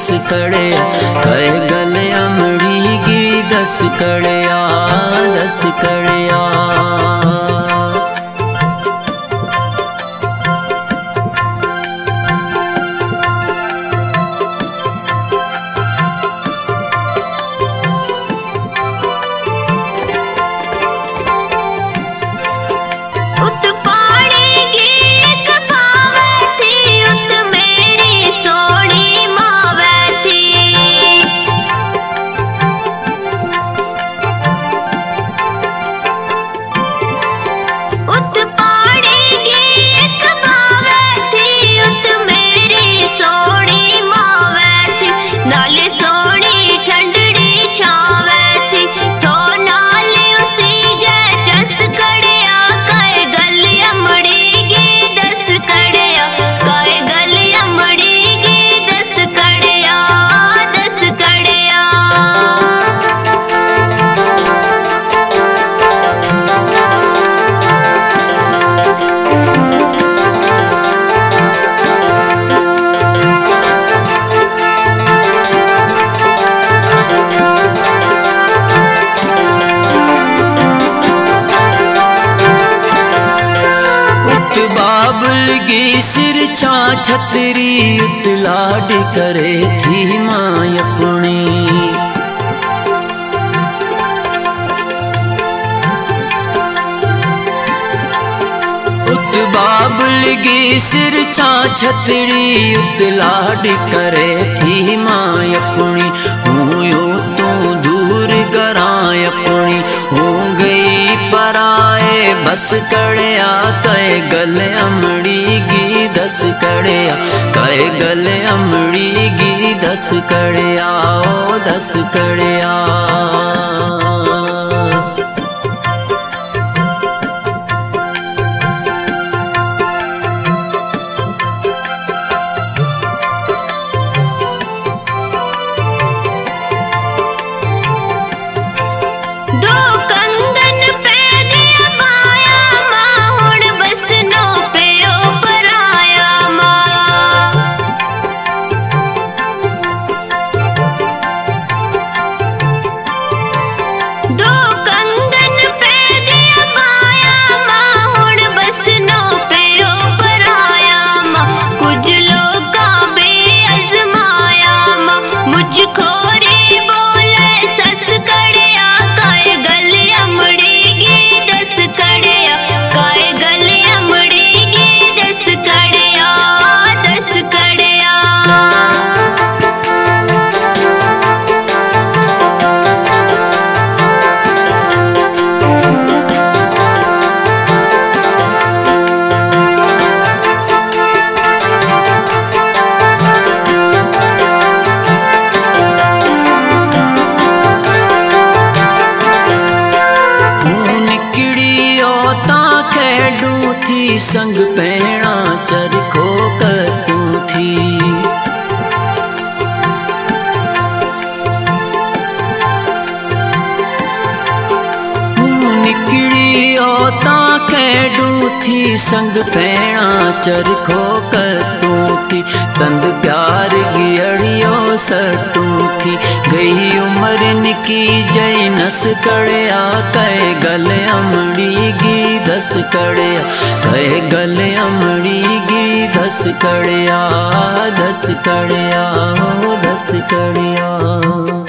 दस कड़े कह गले अमड़ी गी दस कड़या दस कड़या बाबुलगी सिर छा छतरी उतलाड करे थी माँ अपनी। उत बाबुलगी सिर छा छतरी उतलाड करे थी माँ अपनी। हूँ तू दूर करा अपनी हो पराए कड़िया कड़या गले अमड़ी दस कड़िया। कहे गल अमड़ी दस कड़िया दस कड़या। निकड़ी ओता खेडू थी संग पैणा चरखो कटू थी तंद प्यार गियड़ियो सटू थी गई उम्र निकी जय नस कड़या, कह गल अमड़ी गी दस कड़या। कह गल अमड़ी गी दस कड़या दस कड़या दस कड़या।